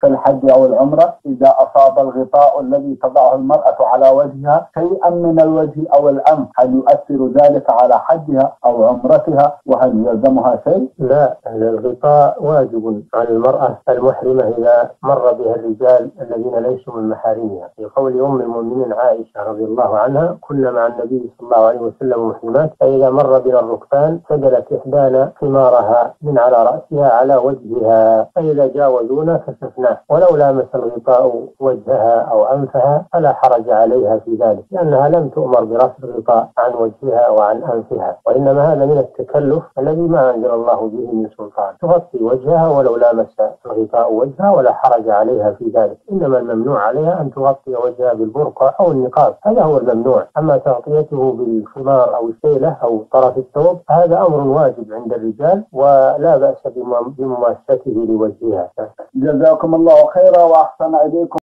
في الحج أو العمرة إذا أصاب الغطاء الذي تضعه المرأة على وجهها شيئا من الوجه أو الأنف هل يؤثر ذلك على حجها أو عمرتها وهل يلزمها شيء؟ لا الغطاء واجب على المرأة المحرمة إذا مر بها الرجال الذين ليسوا من محارمها في قول أم المؤمنين عائشة رضي الله عنها كنا مع النبي صلى الله عليه وسلم محرمات فإذا مر بنا الركبان سدلت إحدانا خمارها من على رأسها على وجهها فإذا جاوزونا كشفناه ولو لامس الغطاء وجهها أو أنفها فلا حرج عليها في ذلك لأنها لم تؤمر برفع الغطاء عن وجهها وعن أنفها وإنما هذا من التكلف الذي ما أنزل الله به من سلطان. تغطي وجهها ولو لامس الغطاء وجهها ولا حرج عليها في ذلك. إنما الممنوع عليها أن تغطي وجهها بالبرقع أو النقاب هذا هو الممنوع. أما تغطيته بالخمار أو الشيلة أو طرف الثوب هذا أمر واجب عند الرجال ولا بأس بمماسته لوجهها. جزاكم الله خيرا وأحسن إليكم.